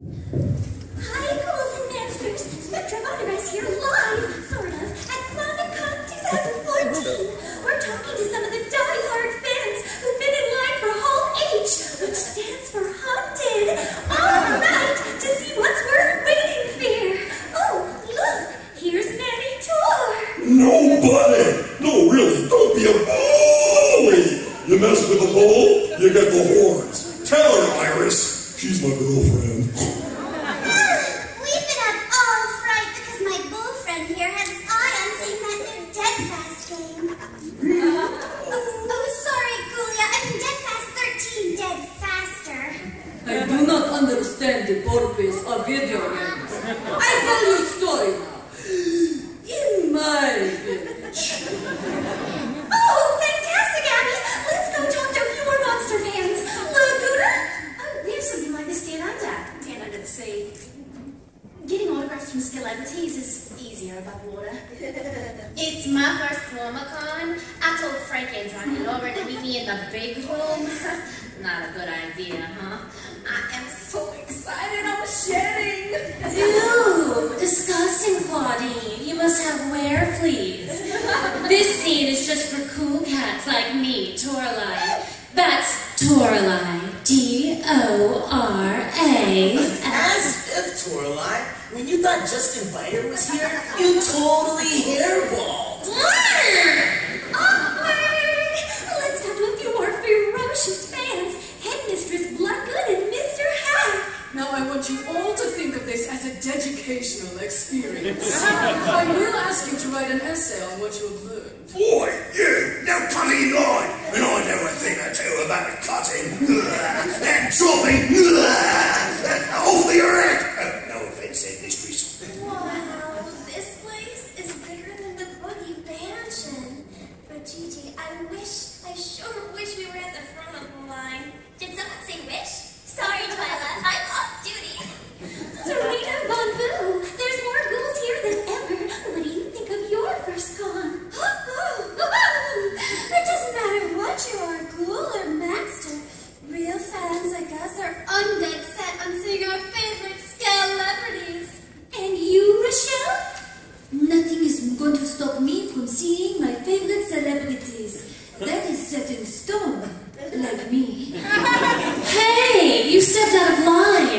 Hi, ghouls and monsters. Spectra Vondergeist here live, sort of, at ClowniCon 2014. We're talking to some of the die-hard fans who've been in line for Hall H, which stands for Haunted, all night to see what's worth waiting for. Oh, look, here's Manny Taur. Nobody! No, really, don't be a bully! You mess with the bull, you get the horns. Tell her, Iris. She's my girlfriend. We've been up all fright because my bull friend here has his eye on seeing that new Dead Fast game. oh, oh, sorry, Ghoulia. I mean Dead Fast 13, Dead Faster. I do not understand the purpose of video games. I tell you a story now. In my village, Oh, fantastic, Abbey! Let's go talk to a few more monster fans. Lagoona? Oh, we have this down under. Down under the sea. Getting autographs from celebrities is easier above water. It's my first Formicon. I told Frank and Johnny over to meet me in the big room. Not a good idea, huh? I am so excited. I'm shedding. Ew, disgusting, Clawdeen. You must have wear fleas. This scene is just for cool cats like me, Toralei. That's Toralei. D-O-R-A. As if, Toralei, when you thought Justin Bieber was here, you totally hairballed. Awkward! Let's talk to a few more ferocious fans. Headmistress Bloodgood and Mr. Hack. now I want you all to think of this as a educational experience. I will ask you to write an essay on what you have learned. something new. seeing my favorite celebrities. That is set in stone, like me. hey, you stepped out of line.